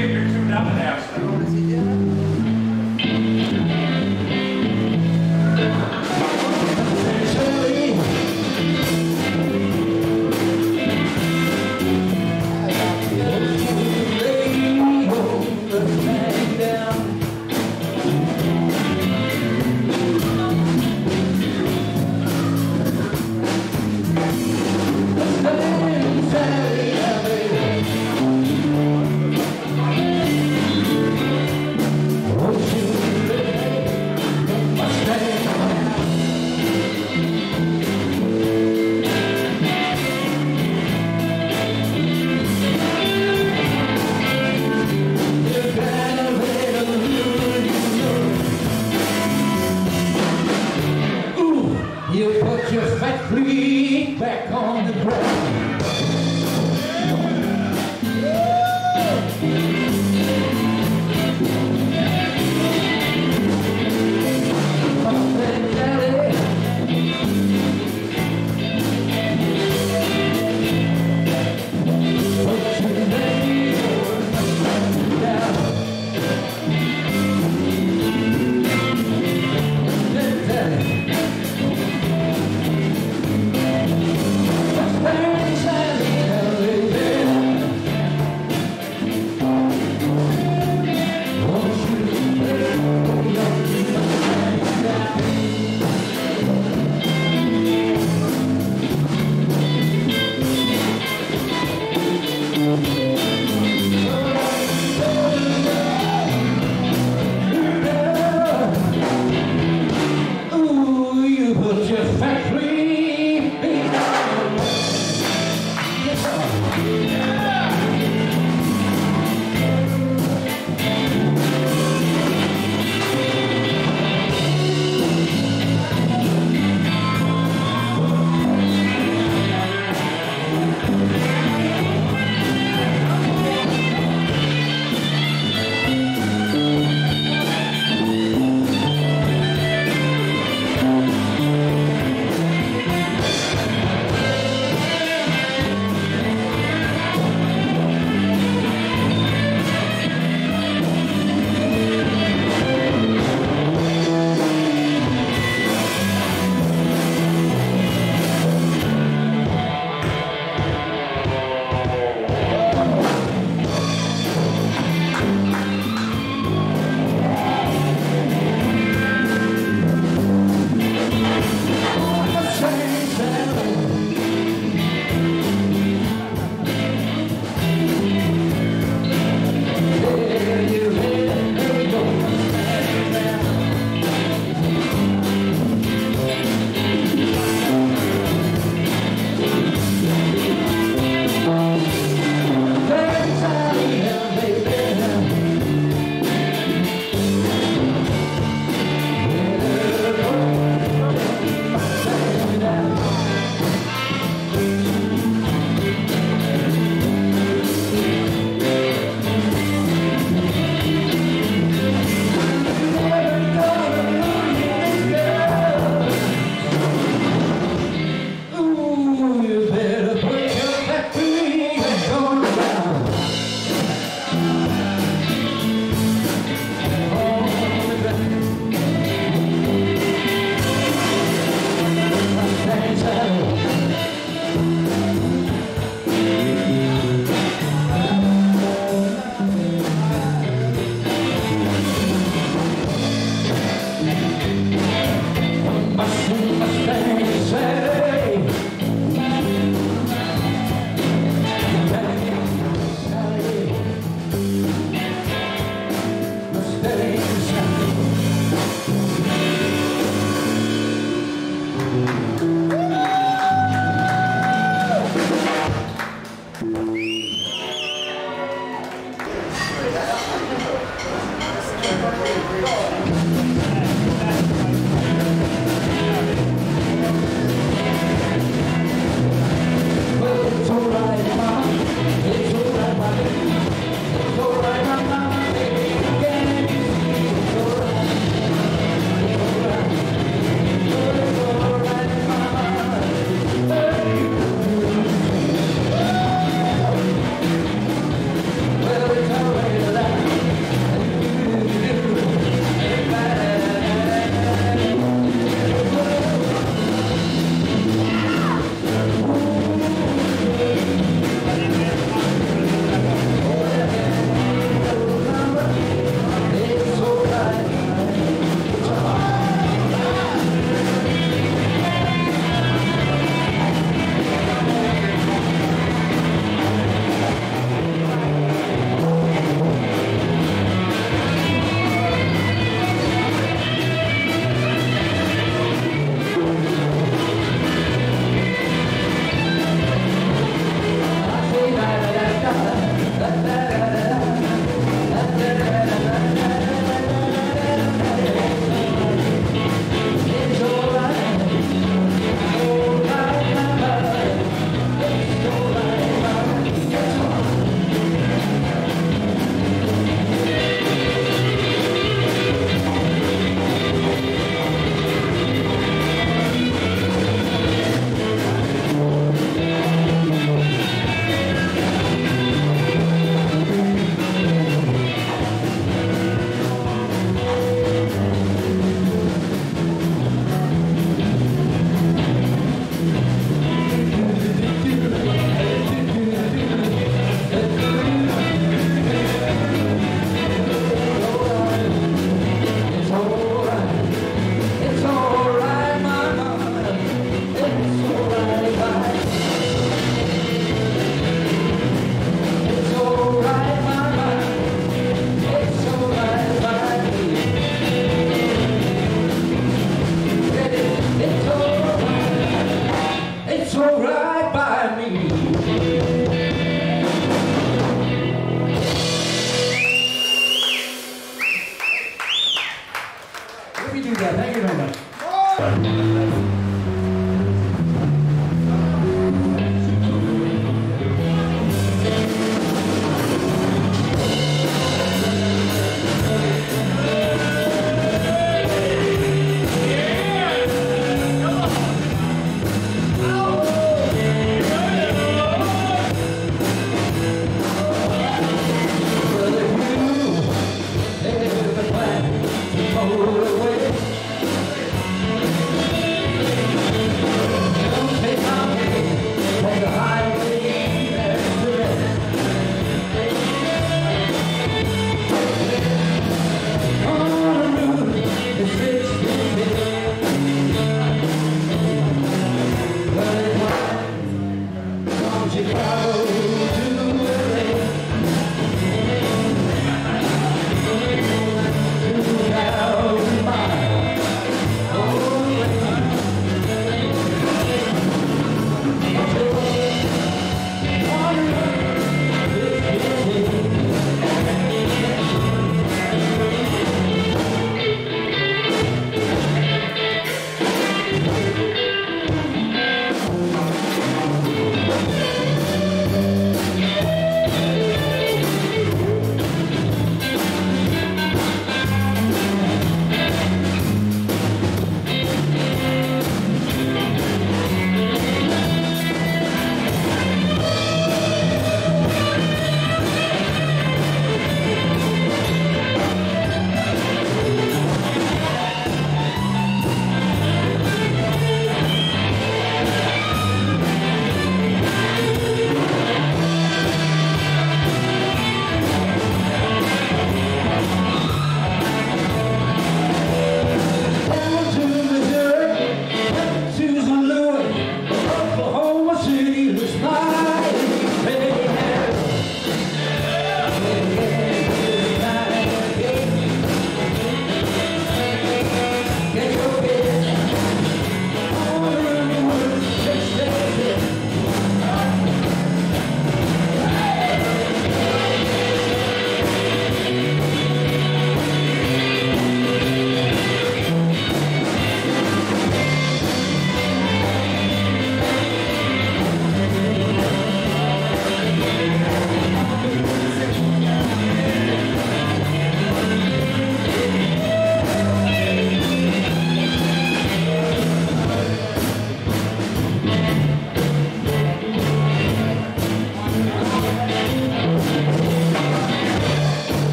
get your tuned up now.